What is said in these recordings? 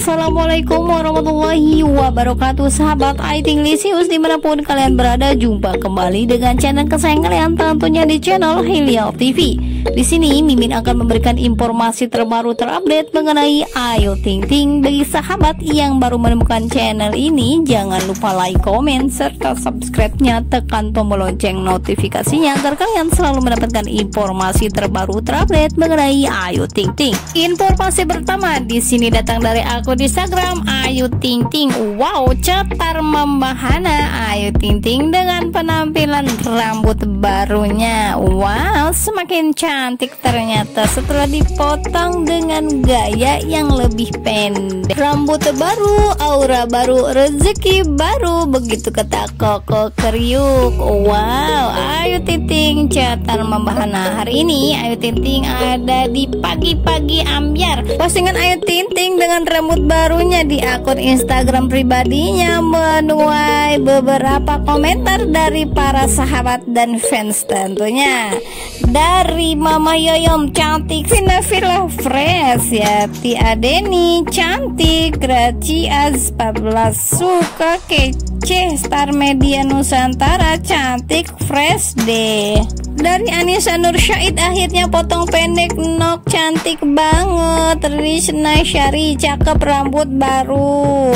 Assalamualaikum warahmatullahi wabarakatuh. Sahabat Aiting Lisius di mana pun kalian berada Jumpa kembali dengan channel kesayangan kalian Tentunya di channel Helial TV di sini Mimin akan memberikan informasi terbaru terupdate mengenai Ayu Ting Ting. Bagi sahabat yang baru menemukan channel ini, jangan lupa like, komen, serta subscribe-nya. Tekan tombol lonceng notifikasinya agar kalian selalu mendapatkan informasi terbaru terupdate mengenai Ayu Ting Ting. Informasi pertama di sini datang dari akun Instagram Ayu Ting Ting. Wow, cetar membahana Ayu Ting Ting dengan penampilan rambut barunya. Wow, semakin cantik cantik ternyata setelah dipotong dengan gaya yang lebih pendek. Rambut baru aura baru rezeki baru begitu kata koko kriuk wow Ayu Titing catar membahana hari ini Ayu Titing ada di pagi-pagi ambiar. Postingan Ayu Titing dengan rambut barunya di akun Instagram pribadinya menuai beberapa komentar dari para sahabat dan fans tentunya. Dari Mama Yoyom cantik. Vina Fresh ya. Ti Adeni cantik. Graci Az 14 suka kece. Star Media Nusantara cantik fresh deh. Dari Anissa Nur Syahid akhirnya potong pendek. Nok cantik banget. Rizna Syari cakep rambut baru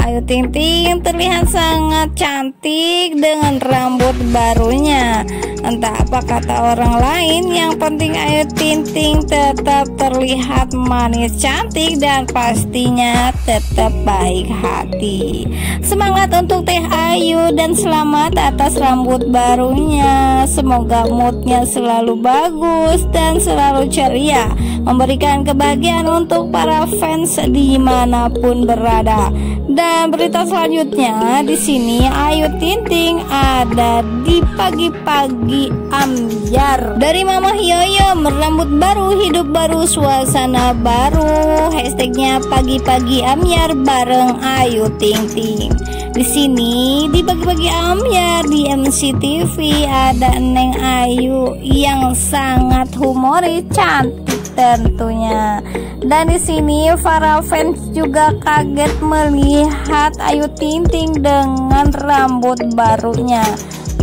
Ayu Ting Ting terlihat sangat cantik dengan rambut barunya. Entah apa kata orang lain Yang penting Ayu Ting Ting tetap terlihat manis cantik Dan pastinya tetap baik hati. Semangat untuk Teh Ayu Dan selamat atas rambut barunya. Semoga moodnya selalu bagus Dan selalu ceria Memberikan kebahagiaan untuk para fans di mana pun berada dan berita selanjutnya di sini Ayu Tinting ada di pagi-pagi ambiar dari Mama Yoyo merambut baru hidup baru suasana baru. Hashtagnya pagi-pagi ambiar bareng Ayu Tinting. Di sini di pagi-pagi ambiar di MCTV ada Neng Ayu yang sangat humoris cantik tentunya. Dan di sini para fans juga kaget melihat Ayu Ting Ting dengan rambut barunya.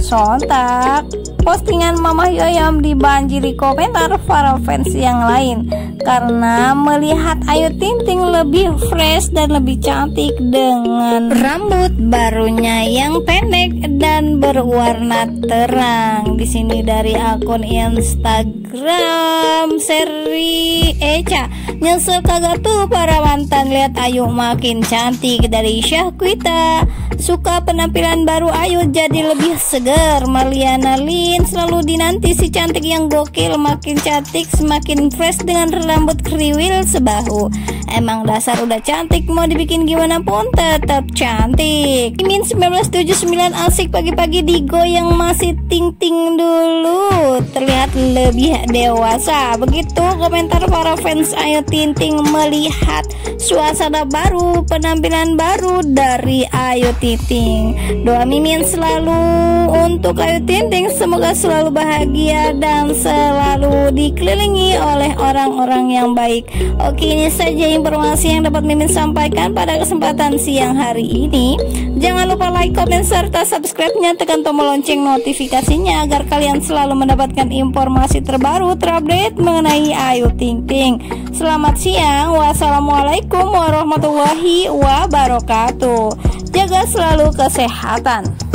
Sontak. Postingan Mama Yoyam dibanjiri komentar para fans yang lain. Karena melihat Ayu Ting Ting lebih fresh dan lebih cantik dengan rambut barunya yang pendek dan berwarna terang. Di sini dari akun Instagram Seri Eca. Nyesel kagak tuh para mantan lihat Ayu makin cantik dari Syahkuita suka penampilan baru Ayu jadi lebih segar Maliana Lin selalu dinanti si cantik yang gokil. Makin cantik semakin fresh dengan rambut kriwil sebahu Emang dasar udah cantik mau dibikin gimana pun tetap cantik. Imin 1979 asik pagi-pagi digoyang masih ting-ting dulu. Terlihat lebih dewasa. Begitu komentar para fans Ayu Tinting melihat suasana baru Penampilan baru dari Ayu Tinting Doa Mimin selalu untuk Ayu Tinting Semoga selalu bahagia dan selalu dikelilingi oleh orang-orang yang baik. Oke ini saja informasi yang dapat Mimin sampaikan pada kesempatan siang hari ini. Jangan lupa like, komen, serta subscribe-nya tekan tombol lonceng notifikasinya agar kalian selalu mendapatkan informasi terbaru terupdate mengenai Ayu Ting Ting. Selamat siang, wassalamualaikum warahmatullahi wabarakatuh. Jaga selalu kesehatan.